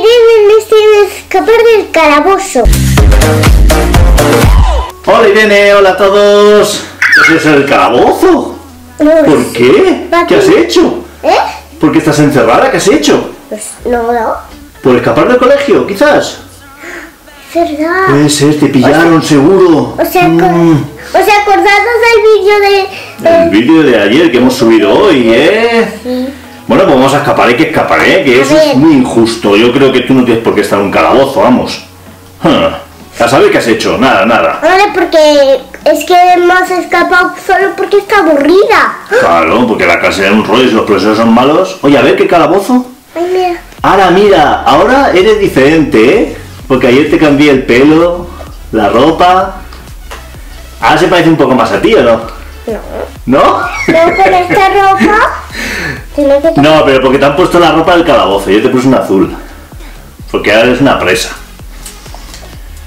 Irene me escapar del calabozo. Hola Irene, hola a todos. ¿Qué es el calabozo? ¿Por qué? ¿Qué has hecho? ¿Eh? ¿Por qué estás encerrada? ¿Qué has hecho? Pues no, no. ¿Por escapar del colegio, quizás? Es verdad. Puede ser, te pillaron seguro. O sea, Mm, o sea, acordados del vídeo de... El vídeo de ayer que hemos subido hoy, ¿eh? Sí. Bueno, pues vamos a escapar, hay que escapar, ¿eh? Que A eso es muy injusto. Yo creo que tú no tienes por qué estar en un calabozo, vamos. Ah, A saber qué has hecho, nada, nada. Vale, porque es que hemos escapado solo porque está aburrida. Claro, porque la clase es un rollo y los profesores son malos. Oye, a ver qué calabozo. Ay, mira. Ahora mira, ahora eres diferente, ¿eh? Porque ayer te cambié el pelo, la ropa. Ahora se parece un poco más a ti, ¿o no? No. ¿No? No con esta ropa. No, pero porque te han puesto la ropa del calabozo. Yo te puse un azul. Porque ahora eres una presa.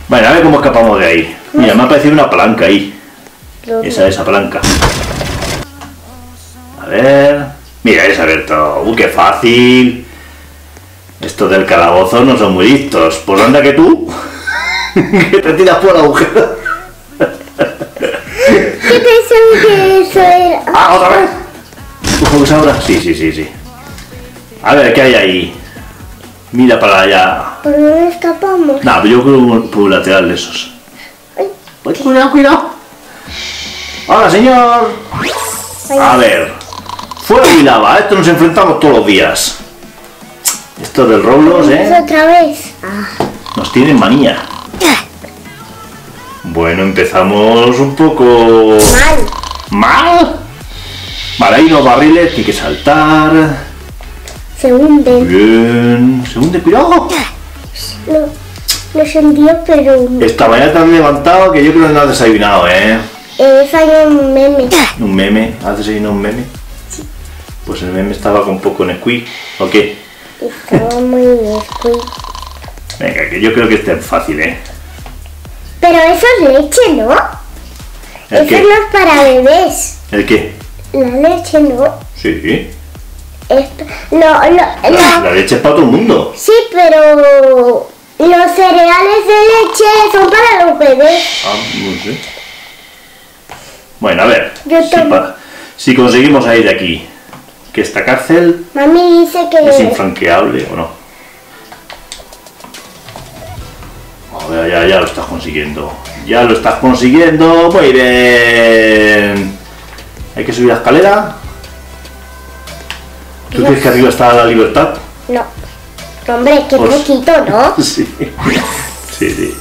Bueno, a ver cómo escapamos de ahí. Mira, me ha parecido una palanca ahí. Esa, esa palanca. A ver. Mira, es abierto. ¡Uh, qué fácil! Estos del calabozo no son muy listos. Pues anda que tú. que te tiras por el agujero. ¿Qué pensaba que eso era? ¡Ah, otra vez! ¿Cómo es ahora? Sí, sí, sí, sí. A ver, ¿qué hay ahí? Mira para allá. ¿Por dónde escapamos? No, yo creo por un lateral de esos. Ay, cuidado, cuidado. Hola, señor. A ver. Fuego y lava. A esto nos enfrentamos todos los días. Esto del Roblox, ¿es ¿eh? otra vez? Ah, Nos tienen manía. Bueno, empezamos un poco... mal. ¿Mal? Vale, hay unos barriles que hay que saltar. Se hunden. Bien. Se hunde, cuidado. No, no se hundió, pero Esta mañana te has levantado que yo creo que no has desayunado, ¿eh? falló un meme. Un meme, ¿has desayunado un meme? Pues el meme estaba con poco Nesquik, ¿o qué? Estaba muy bien. Venga, que yo creo que este es fácil, ¿eh? Pero eso es leche, ¿no? ¿El Eso qué? no es para bebés. ¿El qué? La leche no. Sí. Es, no, no, La, no. la leche es para todo el mundo. Sí, pero los cereales de leche son para los bebés. Ah, no sé. Bueno, a ver. Yo si, si conseguimos salir de aquí, que esta cárcel Mami dice es que... infranqueable o no. A ver, ya, ya lo estás consiguiendo. Ya lo estás consiguiendo. Muy bien. Hay que subir la escalera. ¿Tú crees que arriba está la libertad? No. Hombre, qué Pues- poquito, ¿no? Sí. Sí, sí.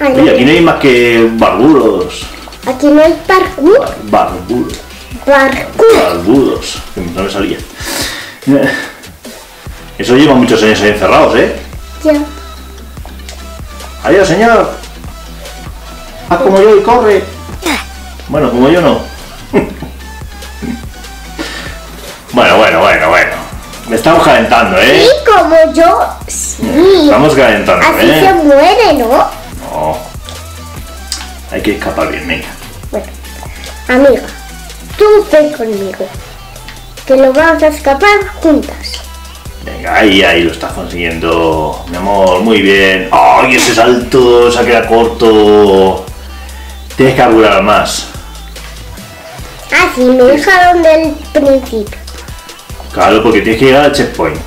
Ay, Oye, aquí no hay más que barbudos. Aquí no hay parkour. Bar- Barbudos. Parkour. Barbudos. Que No me salía. Eso lleva muchos años ahí encerrados, ¿eh? Ya. Adiós, señor. Haz como yo y corre. Bueno, como yo no. Bueno, bueno, bueno, bueno. Me estamos calentando, Sí, ¿eh? como yo. Sí. Estamos calentando, Así se ¿eh? muere, ¿no? No. Hay que escapar bien, venga. Bueno, amiga, tú ven conmigo. Que lo vamos a escapar juntas. Venga, ahí, ahí lo estás consiguiendo, mi amor, muy bien. ¡Ay, ese salto se ha quedado corto! Tienes que apurar más. Ah, sí, me dejaron del principio. Claro, porque tienes que llegar al checkpoint.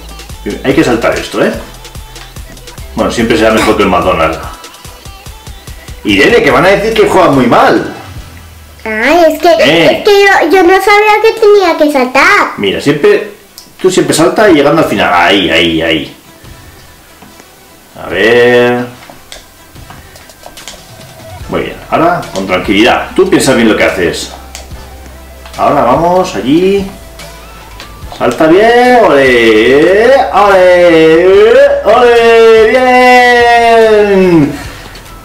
Hay que saltar esto, ¿eh? Bueno, siempre será mejor que el McDonald's. Irene, que van a decir que juegas muy mal. Ay, es que, Eh. es que yo, yo no sabía que tenía que saltar. Mira, siempre. Tú siempre saltas llegando al final. Ahí, ahí, ahí. A ver. Muy bien. Ahora, con tranquilidad. Tú piensas bien lo que haces. Ahora vamos allí. Salta bien. ¡Ole! ¡Ole! ¡Ole! ¡Bien!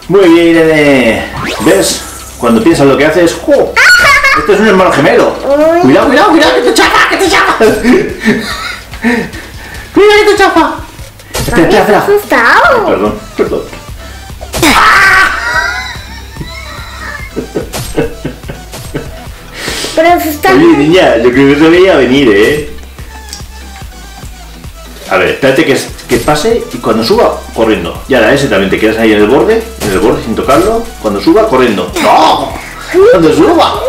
Muy bien, Irene. ¿Ves? Cuando piensas lo que haces. ¡jo! Este es un hermano gemelo. Cuidado, cuidado, cuidado, que te chapa, que te chapa. cuidado, que te chapa. Espera, espera, espera. asustado. Perdón, perdón. Pero asustado. Oye, niña, yo creo que se veía venir, ¿eh? A ver, espérate que, que pase y cuando suba, corriendo. Y ahora ese también te quedas ahí en el borde, en el borde sin tocarlo. Cuando suba, corriendo. ¡No! Cuando suba.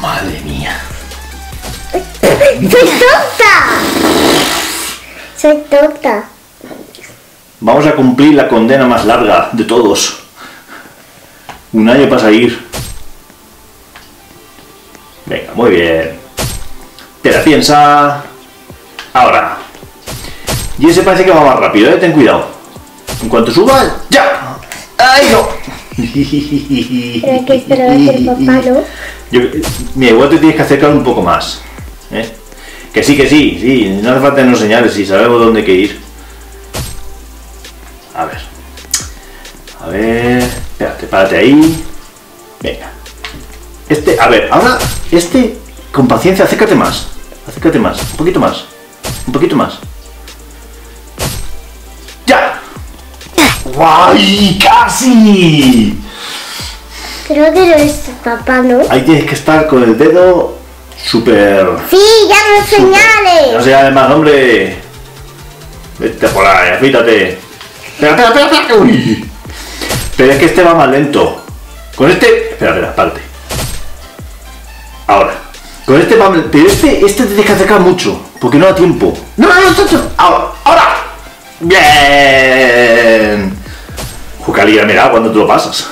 Madre mía. ¡Soy tonta! Soy tonta. Vamos a cumplir la condena más larga de todos. Un año para salir. Venga, muy bien. Te la piensa. Ahora. Y ese parece que va más rápido, ¿eh? Ten cuidado. En cuanto suba, ¡ya! ¡Ay, no! Pero que esperar el papá, ¿no? Yo, mira, igual te tienes que acercar un poco más. ¿eh? Que sí, que sí, sí. No hace falta no señales si sabemos dónde hay que ir. A ver. A ver. Espérate, párate ahí. Venga. Este, a ver, ahora, este, con paciencia, acércate más. Acércate más, un poquito más. Un poquito más. ¡Ya! ¡Guay! ¡Casi! Creo que no es papá, ¿no? Ahí tienes que estar con el dedo súper... Sí, ya no No señales. se llame más, hombre. Vete por ahí, afítate. Espera, espera, espera. Uy. Pero es que este va más lento. Con este. Espera, espera, parte. Ahora. Con este va. Pero este, este te tienes que acercar mucho. Porque no da tiempo. No, no, no, no, no. Ahora, ahora. Bien. Jucalía, mira cuando te lo pasas.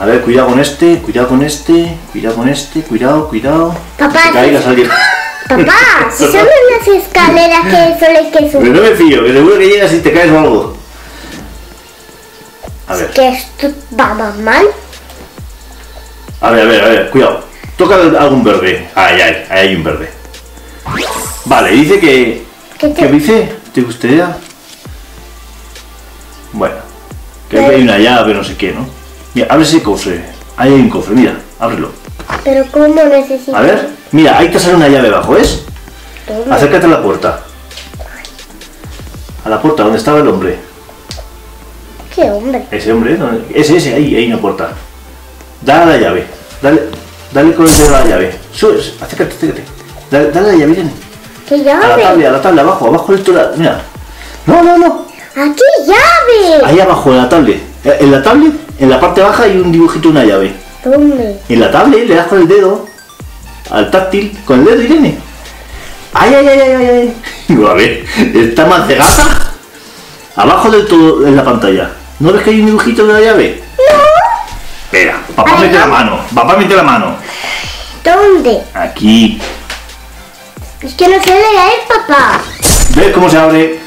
A ver, cuidado con este, cuidado con este, cuidado con este, cuidado, cuidado. Papá, te caigas alguien. Papá, si son unas escaleras que solo hay que Pero subir. no me fío, que seguro que llegas y te caes o algo. A ver, Que esto va más mal. a ver, a ver, a ver, cuidado. Toca algún verde. Ahí, ahí, ahí hay un verde. Vale, dice que. ¿Qué te- ¿Qué dice? ¿Te gustaría? Bueno, que Pero- hay una llave, no sé qué, ¿no? Mira, abre ese cofre. Ahí hay un cofre, mira, ábrelo. Pero ¿cómo necesito? A ver, mira, ahí te sale una llave abajo, ¿ves? Toma. Acércate a la puerta. A la puerta, donde estaba el hombre. ¿Qué hombre? Ese hombre, ¿dónde? ese, ese, ahí, ahí una puerta. Dale a la llave. Dale, dale con el dedo a la llave. Sube, acércate, acércate. Dale, dale a la llave. ¿Qué A la tabla, a la tabla, abajo, abajo del tora- Mira. No, no, no. ¡Aquí llave! Ahí abajo, en la tablet. Eh, En la tablet, en la parte baja hay un dibujito de una llave. ¿Dónde? En la tablet le das con el dedo al táctil, con el dedo, Irene. Ay, ay, ay, ay, ay, ay. Digo, a ver, ¿está más de gata? Abajo del todo en la pantalla. ¿No ves que hay un dibujito de la llave? Espera, papá Ay, mete la no. mano, papá mete la mano. ¿Dónde? Aquí. Es que no sé leer, papá. ¿Ves cómo se abre?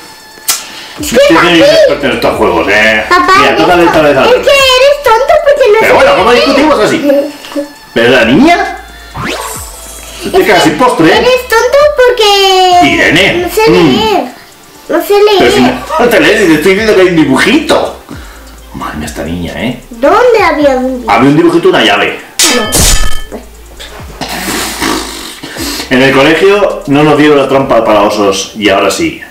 Es que papi, estos juegos, eh. papá, Mira, es, que eres tonto porque no Pero bueno, ¿cómo leer. discutimos así? ¿Pero la niña? Usted Es casi que postre, ¿eh? Eres tonto porque... Irene. No sé Mm. leer. No sé Pero si leer. no te lees y te estoy diciendo que hay un dibujito. Madre mía, esta niña, ¿eh? ¿Dónde había un... Había un dibujito de una llave. En el colegio no nos dieron la trampa para osos y ahora sí.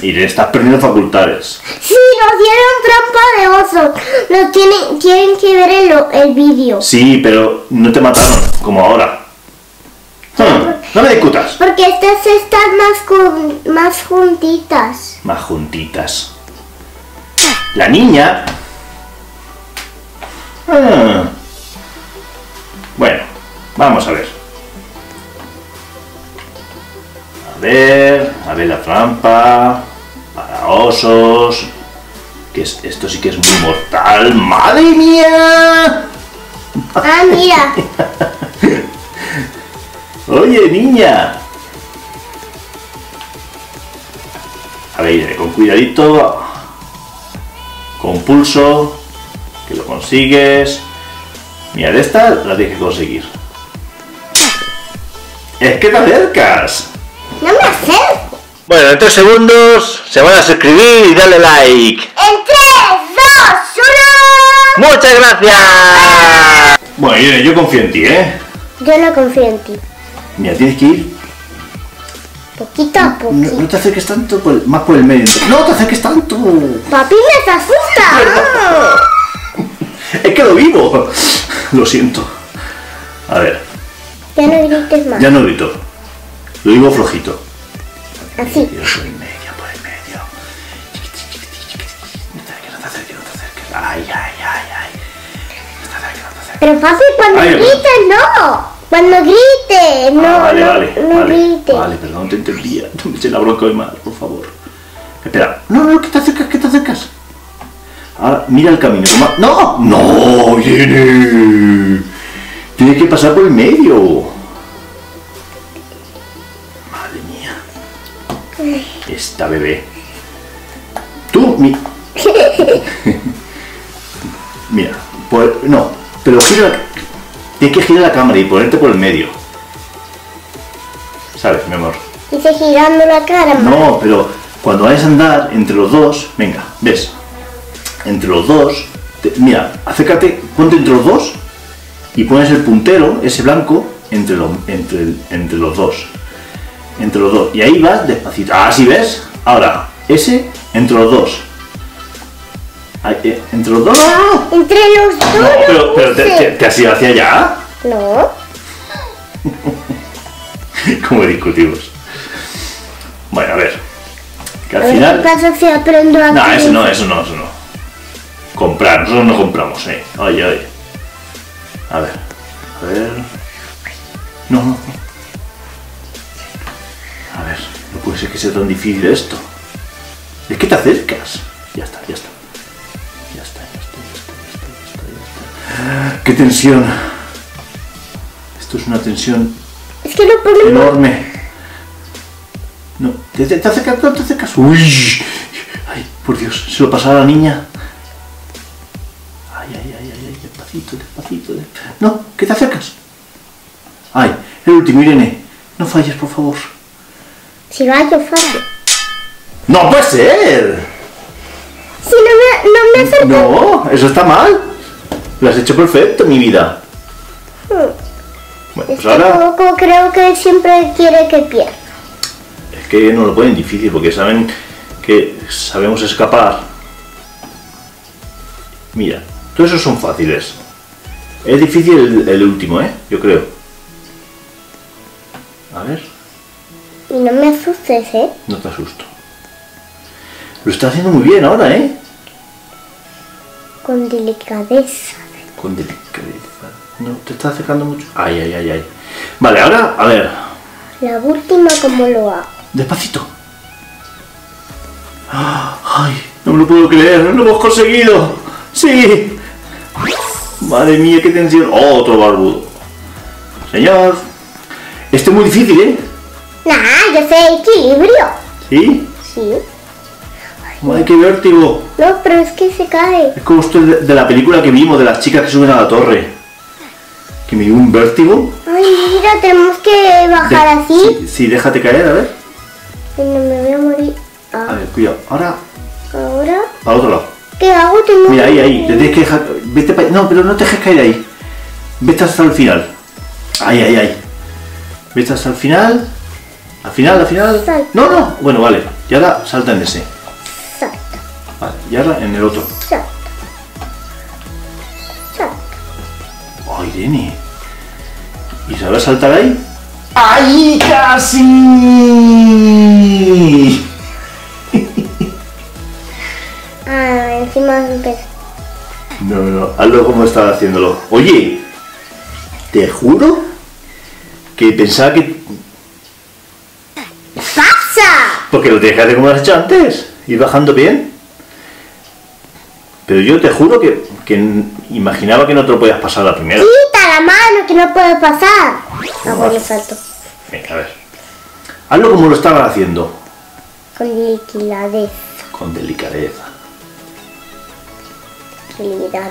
Y le estás perdiendo facultades. Sí, nos dieron trampa de oso. Nos tienen, tienen que ver el, el vídeo. Sí, pero no te mataron, como ahora. Hmm, no me discutas. Porque estas están más, con- más juntitas. Más juntitas. La niña... Ah. Bueno, vamos a ver. Ver, a ver la trampa. Para osos. Que es, esto sí que es muy mortal. ¡Madre mía! Ah, mira. Oye, niña. A ver, con cuidadito. Con pulso. Que lo consigues. Mira, de esta la tienes que conseguir. Es que te acercas. Bueno, en tres segundos se van a suscribir y darle like. En 3, 2, 1. ¡Muchas gracias! Bueno, Irene, yo confío en ti, ¿eh? Yo no confío en ti. Mira, tienes que ir. Poquito a poquito. no te acerques tanto, por el- más por el medio. No te acerques tanto. Papi me asusta. Es que lo vivo. Lo siento. A ver, Ya no grites más. ya no grito. Lo digo flojito. Así. Tiro por el medio, por el medio. No te acerques, no te acerques, no te acerques. Ay, ay, ay, ay. No te acerques, no te acerques. Pero fácil cuando Ay, grites, no. Cuando grites, no, Ah, vale, no, vale, no vale, grites. vale, perdón, te entendía. No me eches la bronca hoy más, por favor. Espera, no, no, que te acercas, que te acercas. Ahora, mira el camino. toma- ¡No! ¡No, viene! Tiene que pasar por el medio. Esta bebé. Tú, mi... Mira, pues, no, pero gira la... Tienes que girar la cámara y ponerte por el medio. ¿Sabes, mi amor? Dice girando la cara. No, pero cuando vayas a andar entre los dos, venga, ves, entre los dos, te- mira, acércate, ponte entre los dos y pones el puntero, ese blanco, entre, entre, el- entre los dos. Entre los dos. Y ahí vas despacito. Ah, ¿sí ves? Ahora, ese entre los dos. Ahí, eh, entre los dos. ¡Ah! Entre los dos. No, pero, pero te, te- te has ido hacia allá. No. Como discutimos. Bueno, a ver. Que A al ver final. qué pasa si aprendo a No, eso no, eso no, eso no. Comprar, nosotros no compramos, eh. Oye, oye. A ver, a ver. No, no, puede ser que sea tan difícil esto. Es que te acercas. Ya está, ya está. Ya está, ya está, ya está, ya está, ya está, ya está. ¡Qué tensión! Esto es una tensión Es que no ponemos. enorme. No, te, te, te acercas, no te acercas. Uy, ay, por Dios, se lo pasará a la niña. Ay, ay, ay, ay, ay, despacito, despacito, despacito. No, que te acercas. Ay, el último, Irene. No falles, por favor. Si va yo fácil. ¡No puede ser! Si no me, no me acerco. No, eso está mal. Lo has hecho perfecto, mi vida. Bueno, Es pues ahora Coco creo que siempre quiere que pierda. es que no lo ponen difícil porque saben que sabemos escapar. Mira, todos esos son fáciles. Es difícil el, el último, ¿eh? Yo creo. A ver, Y no me asustes, ¿eh? no te asusto. Lo está haciendo muy bien ahora, ¿eh? Con delicadeza. Con delicadeza. No, te está acercando mucho. Ay, ay, ay, ay. Vale, ahora, a ver. La última, ¿cómo lo hago? Despacito. Ay, no me lo puedo creer, lo hemos conseguido. Sí. Madre mía, qué tensión. Otro barbudo. Señor. Este es muy difícil, ¿eh? Nah, yo sé equilibrio. ¿Sí? Sí. Madre, qué vértigo. No, pero es que se cae. Es como esto de, de la película que vimos de las chicas que suben a la torre. Que me dio un vértigo. Ay, mira, tenemos que bajar De- así. Sí, sí, déjate caer, a ver. Ay, no me voy a morir. A Ah, ver, cuidado. Ahora, ahora, al otro lado. ¿qué hago? Tengo Mira, ahí, ahí. Te tienes que dejar. Vete pa- No, pero no te dejes caer ahí. Vete hasta el final. Ahí, ahí, ahí. Vete hasta el final. Al final, al final. Salta. No, no. Bueno, vale. Y ahora salta en ese. Salta, Vale. Y ahora en el otro. salta. Salta. ¡Ay, Irene! ¿Y sabrás saltar ahí? ¡Ahí casi! Ah, encima de un pez. No, no, hazlo como estaba haciéndolo. Oye, te juro que pensaba que. ¡Pasa! Porque lo tienes que hacer como lo has hecho antes, ir bajando bien. Pero yo te juro que, imaginaba que no te lo podías pasar a la primera. Quita la mano que no puede pasar. Ah, bueno, salto. Venga, a ver. Hazlo como lo estaban haciendo, Con delicadeza. con delicadeza.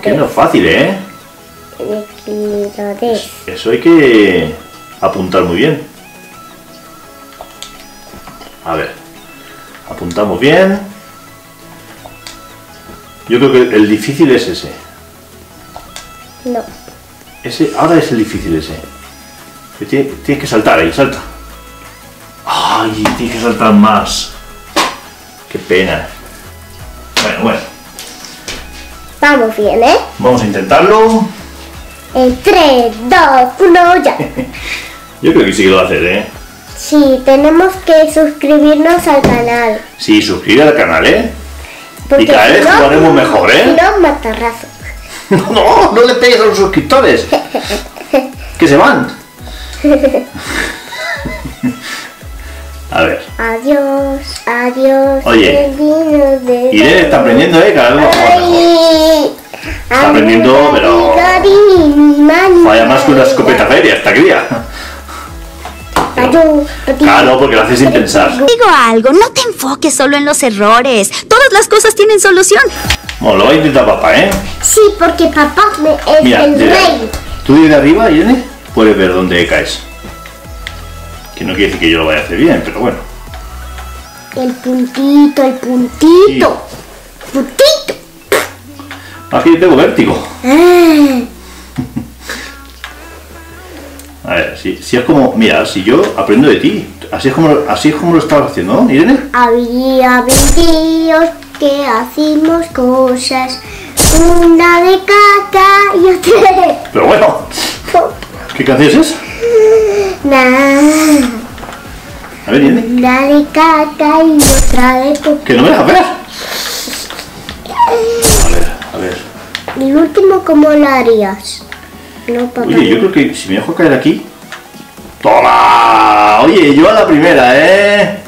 Que no es fácil, ¿eh? Delicadeza. Eso hay que apuntar muy bien. A ver, apuntamos bien. Yo creo que el difícil es ese. No. Ese, ahora es el difícil ese. Que Tienes que saltar ahí, salta. Ay, tienes que saltar más. Qué pena. Bueno, bueno, Vamos bien, ¿eh? vamos a intentarlo. En 3, 2, 1, ya. Yo creo que sí que lo va a hacer, ¿eh? Sí, tenemos que suscribirnos al canal. Sí, suscríbete al canal, ¿eh? Porque Y cada vez no, jugaremos mejor, ¿eh? Si no, matarrazo. No, no le pegues a los suscriptores. Que se van. A ver. Adiós, adiós. Oye, Irene está aprendiendo, ¿eh? Cada vez mejor. Está aprendiendo, pero- Falla más que una escopeta feria esta cría. Adiós, Claro, porque lo haces sin pensar. Digo algo, no te enfoques solo en los errores. Todas las cosas tienen solución. Bueno, lo va a intentar papá, ¿eh? Sí, porque papá me- es Mira, el rey. tú desde arriba, Irene, puedes ver dónde caes. Que no quiere decir que yo lo vaya a hacer bien, pero bueno. El puntito, el puntito. Puntito. Aquí yo tengo vértigo. Ah, A ver, si, si es como, mira, si yo aprendo de ti, así es como, así es como lo estabas haciendo, ¿no, Irene? Había vendíos que hacimos cosas. Una de caca y otra Pero bueno, de... ¿qué canción es? Nah, A ver, Irene, una de caca y otra de coca. que no me dejas ver. A ver, a ver. ¿Y el último cómo lo harías? No, papá. Oye, yo creo que si me dejo caer aquí. ¡Toma! Oye, yo a la primera, ¿eh?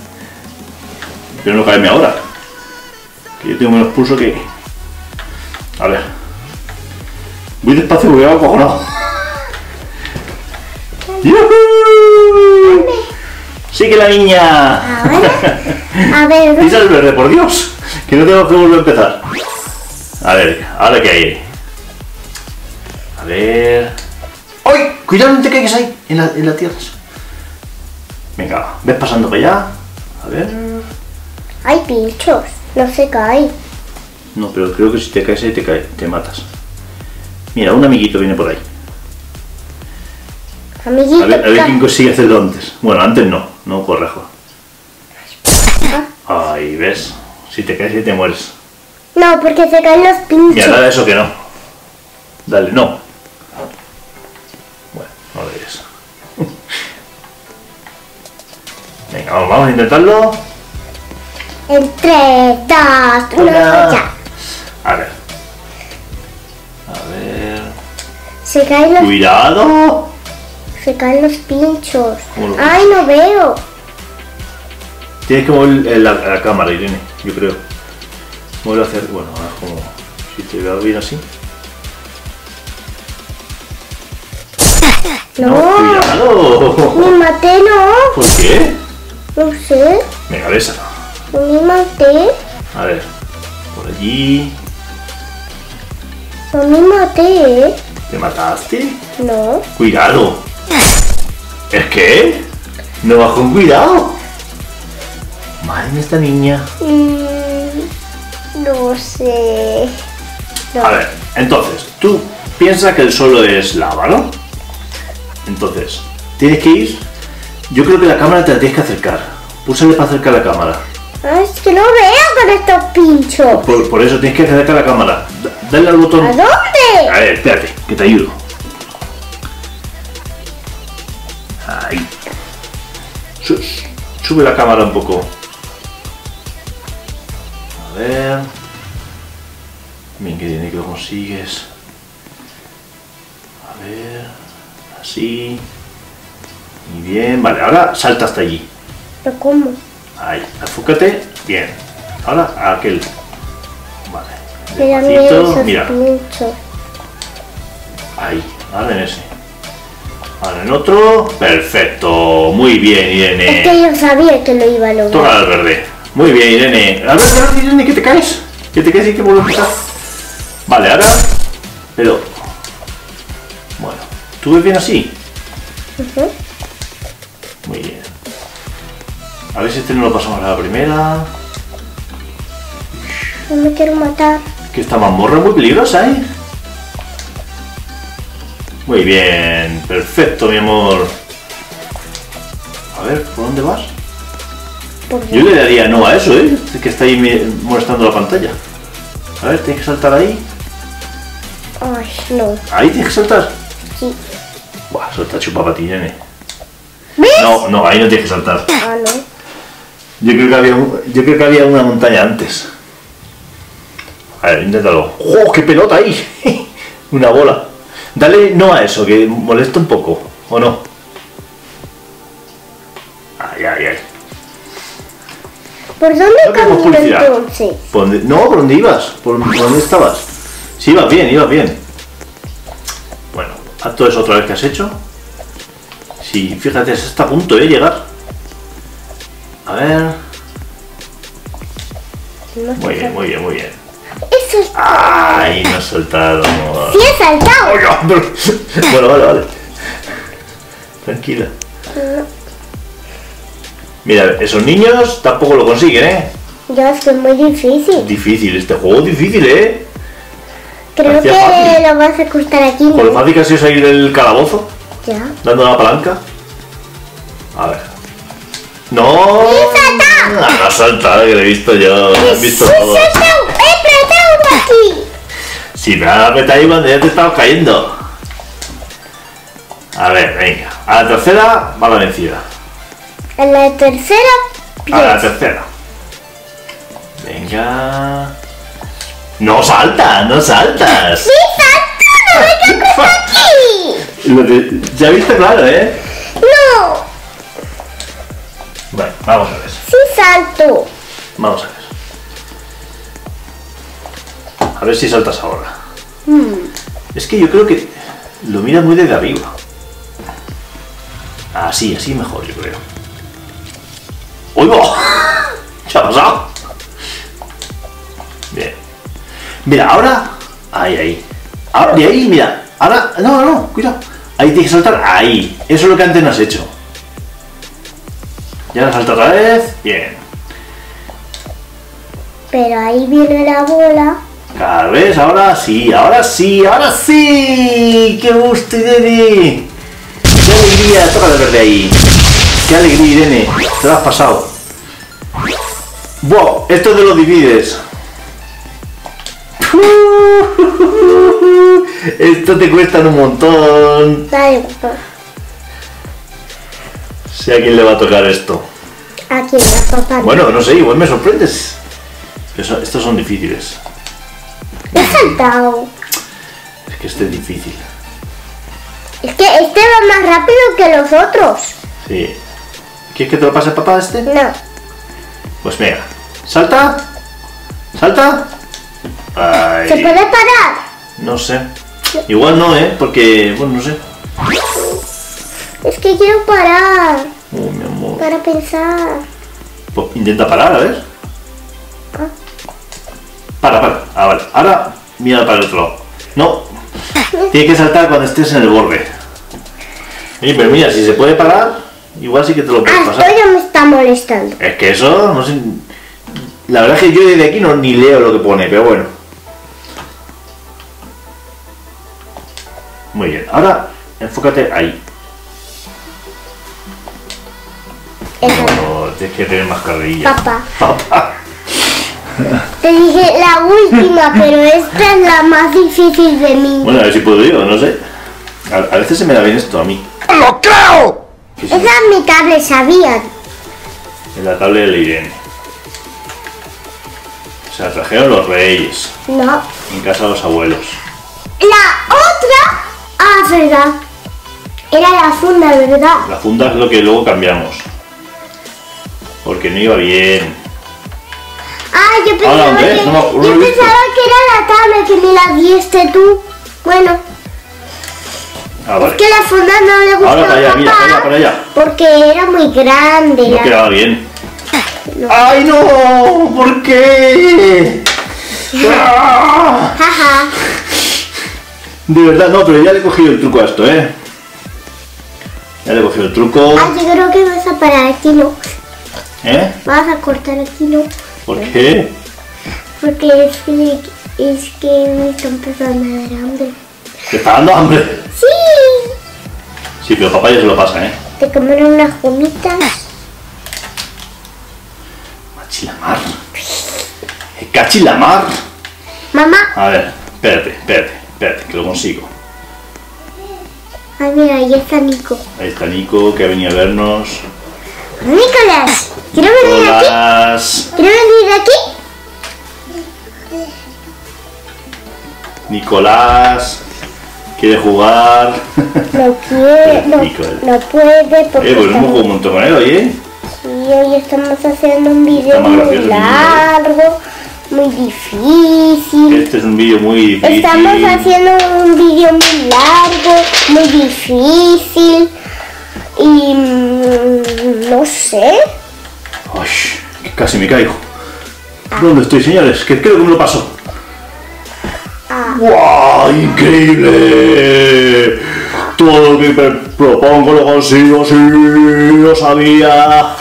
Pero no caerme ahora. Que yo tengo menos pulso que. A ver. Voy despacio porque voy acojonado. ¡Yujú! ¡Sigue la niña! Ahora, a ver, Pisa el verde, por Dios. Que no tengo que volver a empezar. A ver, ahora qué hay. A ver. ¡Ay! Cuidado, no te caigas ahí, en la, en la tierra. Venga, ves pasando para allá. A ver. hay pinchos. No se cae. No, pero creo que si te caes ahí te, cae, te matas. Mira, un amiguito viene por ahí. Amiguito. A ver, a ver quién consigue hacerlo antes. Bueno, antes no, no correjo. Ay, ves. Si te caes ahí te mueres. No, porque se caen los pinchos. Mira, dale eso que no. Dale, no. Venga, vamos, vamos a intentarlo. En 3, 2, 1, Hola. ya. A ver. A ver. Se caen los, Cuidado. se caen los pinchos. ¿Cómo lo Ay, no veo. Tienes que mover la, la cámara, Irene, yo creo. Vuelve a hacer, bueno, ahora es como si te veo bien así. No, cuidado. me maté, no. ¿Por qué? No sé, Venga, me maté. A ver, por allí. Maté, ¿eh? ¿Te mataste? No. Cuidado. ¿Es que? No vas con cuidado. Madre mía, esta niña. Mm, no sé. No. A ver, entonces, tú piensas que el suelo es lava, ¿no? Entonces, tienes que ir. Yo creo que la cámara te la tienes que acercar. Púsale para acercar la cámara. Ay, es que no veo con estos pinchos. Por, por eso tienes que acercar la cámara. Da- Dale al botón. ¿A dónde? A ver, espérate, que te ayudo. Ahí. Su- Sube la cámara un poco. A ver. Bien, que tiene que lo consigues. A ver. Así. Y bien, vale, ahora salta hasta allí. ¿Pero cómo? Ahí, enfócate. Bien. Ahora a aquel. Vale. Despacito, Mira. Ahí, ahora en ese. Ahora en otro. Perfecto. Muy bien, Es Irene. que yo sabía que lo iba a lograr. Toca al verde. Muy bien, Irene. A ver, a ver, Irene, que te caes. Que te caes y que vuelve a empezar. Vale, ahora. Pero. Bueno. ¿Tú ves bien así? Muy bien. A ver si este no lo pasamos a la primera. No me quiero matar. Que esta mazmorra es muy peligrosa, ¿eh? Muy bien, perfecto, mi amor. A ver, ¿por dónde vas? Por Yo le daría no a eso, ¿eh? Que está ahí molestando la pantalla. A ver, tienes que saltar ahí. Ay, no. Ahí tienes que saltar. Sí. Buah, para ti, nene. ¿Ves? No, no, ahí no tienes que saltar. Ah, no. Yo creo que había, yo creo que había una montaña antes. A ver, inténtalo. ¡Oh, qué pelota ahí! una bola. Dale no a eso, que molesta un poco. ¿O no? Ay, ay, ay. ¿Por dónde No camino entonces? ¿Por dónde- no, ¿por dónde ibas? ¿Por, por dónde estabas? Sí, ibas bien, ibas bien. Bueno, haz todo eso otra vez que has hecho. Sí, fíjate, está a punto de llegar. A ver. No Muy bien, muy bien, muy bien. Eso es... Ay, no has soltado. Sí he saltado. Bueno, vale, vale. Tranquila. Mira, esos niños tampoco lo consiguen, ¿eh? Ya es que es muy difícil. Difícil, este juego es difícil, ¿eh? Creo Parecía que fácil. lo vas a cortar aquí, Por lo fácil que ha sido salir del calabozo, Ya. dando la palanca. A ver. ¡No! salta! Ah, no salta, que lo he visto yo. Lo he visto ¡Sí, todo. he aquí! Si me has apretado ahí cuando ya te estabas cayendo. A ver, venga. A la tercera va la vencida. En la tercera... A la tercera. Venga. No saltas, no saltas. ¡Sí, salto! ¡No me! Lo de- ya viste claro, ¿eh? ¡No! Bueno, vamos a ver. ¡Sí salto! Vamos a ver. A ver si saltas ahora. Hmm. Es que yo creo que lo mira muy desde arriba. Así, así mejor, yo creo. ¡Oigo! ¿Qué ha pasado? Bien. Mira, ahora. Ahí, ahí. Ahora, de ahí, mira. Ahora. No, no, no, cuidado. Ahí tienes que saltar. Ahí. Eso es lo que antes no has hecho. Ya salta otra vez. Bien. Pero ahí viene la bola. Cada vez, ahora sí, ahora sí, ahora sí. ¡Qué gusto, Irene! ¡Qué alegría! Toca de verde ahí. ¡Qué alegría, Irene! Te lo has pasado. ¡Wow! Esto te lo divides. Esto te cuesta un montón. Dale, papá. Sé a quién le va a tocar esto. Aquí la papá. Bueno, no sé, igual me sorprendes. Eso- estos son difíciles. He saltado. Es que este es difícil. Es que este va más rápido que los otros. Sí. ¿Quieres que te lo pase papá este? No. Pues venga, salta, salta. Ay, ¿Se puede parar? No sé. Igual no, ¿eh? Porque, bueno, no sé. Es que quiero parar. Oh, mi amor. Para pensar. Pues intenta parar, a ver. Para, para. Ah, vale. Ahora mira para el otro lado. No. Tiene que saltar cuando estés en el borde. Oye, pero mira, si se puede parar, igual sí que te lo puedes Ah, pasar. esto ya me está molestando. Es que eso, no sé. La verdad es que yo desde aquí no ni leo lo que pone, pero bueno. Muy bien, ahora enfócate ahí. No, tienes que tener más carrilla. Papá. Papá. Te dije la última, pero esta es la más difícil de mí. Bueno, a ver si puedo yo, no sé. A, a veces se me da bien esto a mí. ¡Lo creo! Sí, Esa es mi tablet, ¿sabían? en la tablet de la Irene. Se la trajeron los reyes, No. en casa de los abuelos. La otra. Ah, verdad. Era la funda, ¿verdad? La funda es lo que luego cambiamos. Porque no iba bien. Ah, yo pensaba, que, No, no lo yo pensaba que era la tablet que me la diste tú. Bueno, Ah, vale. es que la funda no le gustó Ahora para allá, a mira, para allá, para allá. porque era muy grande. No la- quedaba bien. ¡Ay, no! ¿Por qué? ¡Ah! De verdad, no, pero ya le he cogido el truco a esto, ¿eh? Ya le he cogido el truco. Ah, yo creo que vas a parar aquí, ¿no? ¿Eh? Vas a cortar aquí, ¿no? ¿Por qué? Porque es que, es que me está empezando a dar hambre. ¿Te está dando hambre? Sí. Sí, pero papá ya se lo pasa, ¿eh? Te comer unas gomitas. Machilamar. Cachilamar. Mamá, A ver, espérate, espérate, espérate, que lo consigo. Ah, mira, ahí está Nico. Ahí está Nico, que ha venido a vernos. Nicolás, ¿quieres venir aquí? Hola. ¿Quieres venir aquí? Nicolás. Quiere jugar. No quiere, no, no puede porque Eh, pues hemos jugado un montón con él hoy, ¿eh? Sí, hoy estamos haciendo un video muy largo, muy difícil. Este es un vídeo muy difícil. Estamos haciendo un vídeo muy largo, muy difícil y mm, no sé. Que casi me caigo. ¿Dónde estoy, señores? Que creo que me lo paso. Ah. ¡Wow! ¡Increíble! Todo lo que propongo lo consigo, sí, lo sabía.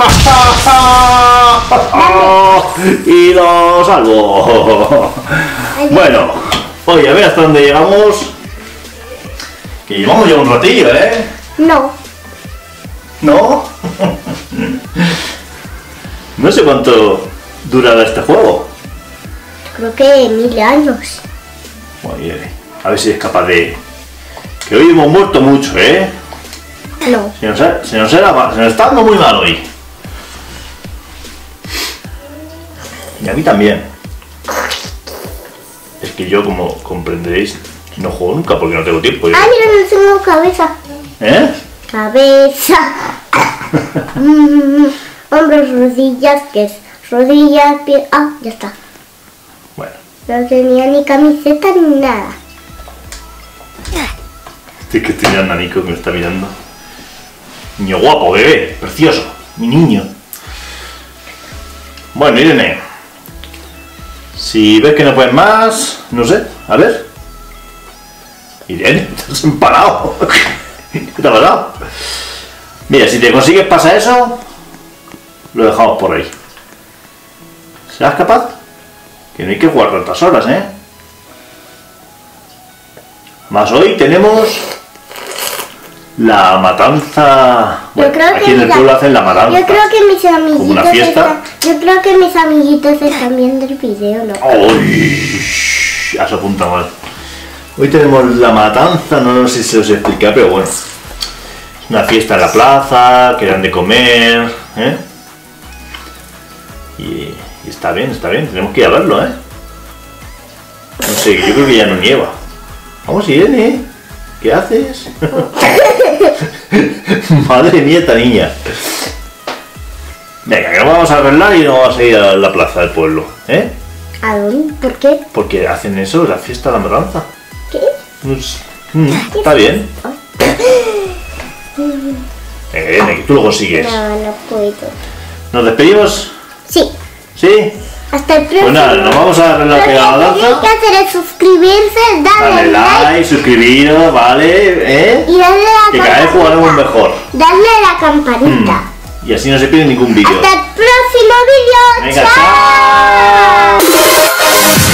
y lo salvo. Bueno, oye, a ver hasta dónde llegamos. Que llevamos ya un ratillo, ¿eh? No, ¿No? no sé cuánto durará este juego. creo que mil años. Oye, a ver si es capaz de... Que hoy hemos muerto mucho, ¿eh? No, Se nos, ha- se nos, era ma- se nos está dando muy mal hoy. Y a mí también. Es que yo, como comprenderéis, no juego nunca porque no tengo tiempo. yo- ah, mira, no tengo cabeza. ¿Eh? Cabeza. Mm, hombros, rodillas, que es rodillas, pies. Ah, ya está. Bueno, No tenía ni camiseta ni nada. es que estoy mirando a Nico que me está mirando. Niño guapo, bebé, precioso, mi niño. Bueno, Irene. Si ves que no puedes más, no sé, a ver. Irene, estás empanado. ¿Qué te ha pasado? Mira, si te consigues pasar eso, lo dejamos por ahí. ¿Serás capaz? Que no hay que jugar tantas horas, ¿eh? Más hoy tenemos la matanza. Bueno, aquí en el pueblo hacen la matanza. Yo creo que mis amiguitos una fiesta. están, yo creo que mis amiguitos están viendo el video, ¿no? ¡Uy! Has apuntado mal. Hoy tenemos la matanza, no sé si se os explica, pero bueno. Una fiesta en la plaza, que dan de comer, ¿eh? Y, y está bien, está bien, tenemos que ir a verlo, ¿eh? No sé, yo creo que ya no nieva. Vamos, Irene, ¿qué haces? Madre mía, esta niña. Venga, que vamos a arreglar y nos vamos a ir a la plaza del pueblo, ¿eh? ¿A dónde? ¿Por qué? Porque hacen eso, la fiesta de la matanza. ¿Qué? Mm, está bien. Que tú lo consigues. No, no puedo. ¿Nos despedimos? Sí, ¿Sí? Hasta el próximo. Pues nada, nos vamos a Lo que que la tenéis que danza. hacer es suscribirse, darle Dale like, like, suscribiros, ¿vale? ¿Eh? y darle a la Que cada vez jugaremos mejor. Darle a la campanita. Y así no se pierde ningún vídeo. Hasta el próximo vídeo. Venga, ¡Chao! chao.